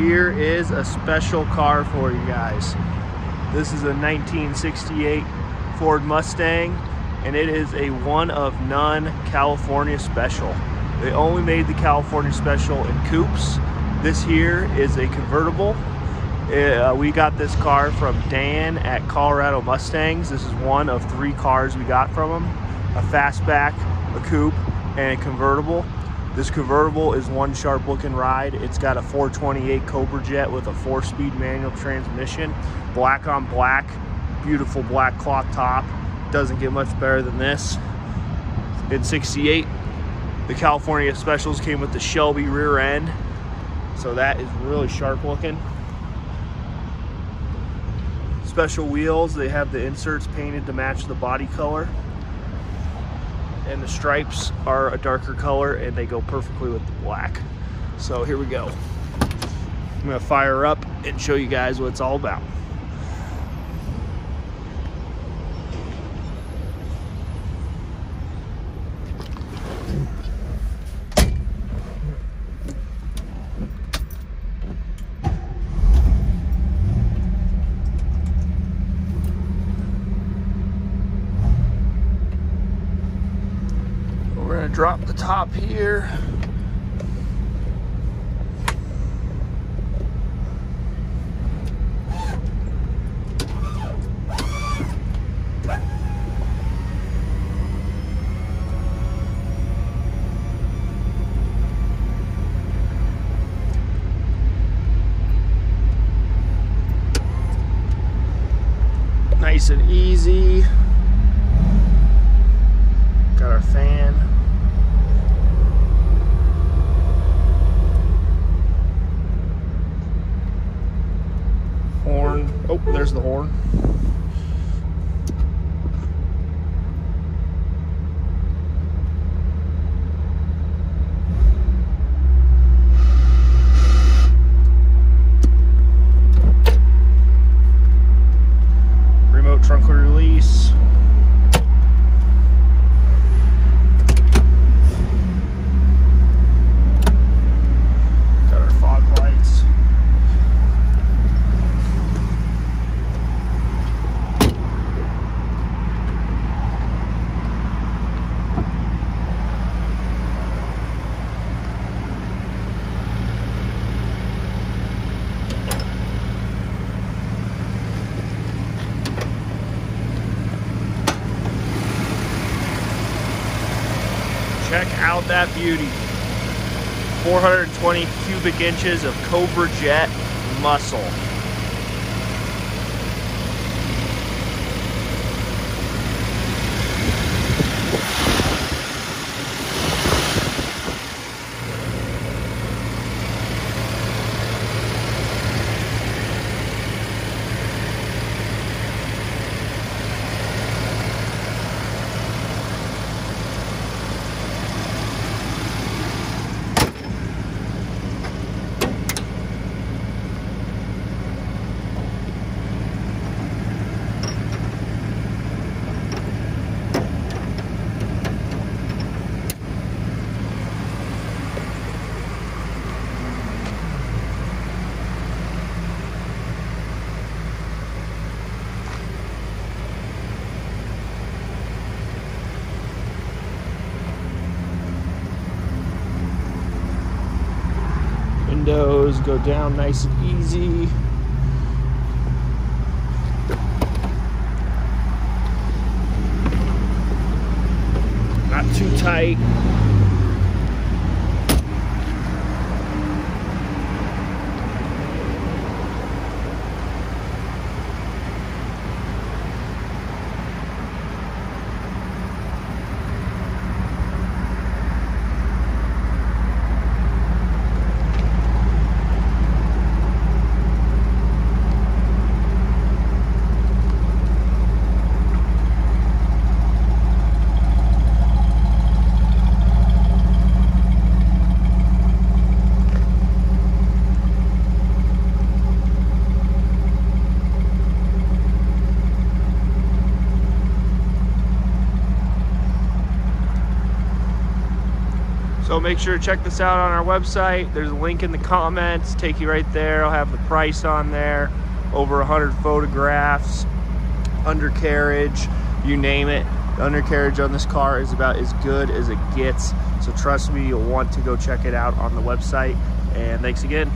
here is a special car for you guys. This is a 1968 Ford Mustang and it is a one of none California special. They only made the California special in coupes. This here is a convertible. Uh, we got this car from Dan at Colorado Mustangs. This is one of three cars we got from him. A fastback, a coupe, and a convertible. This convertible is one sharp looking ride. It's got a 428 Cobra Jet with a four speed manual transmission, black on black, beautiful black cloth top. Doesn't get much better than this. In 68, the California specials came with the Shelby rear end. So that is really sharp looking. Special wheels, they have the inserts painted to match the body color and the stripes are a darker color and they go perfectly with the black. So here we go. I'm gonna fire up and show you guys what it's all about. Drop the top here. Nice and easy. Got our fan. Horn. Oh, there's the horn. Out that beauty. 420 cubic inches of Cobra Jet muscle. Windows go down nice and easy. Not too tight. So make sure to check this out on our website. There's a link in the comments, take you right there. I'll have the price on there, over 100 photographs, undercarriage, you name it. The undercarriage on this car is about as good as it gets. So trust me, you'll want to go check it out on the website. And thanks again.